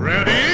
Ready?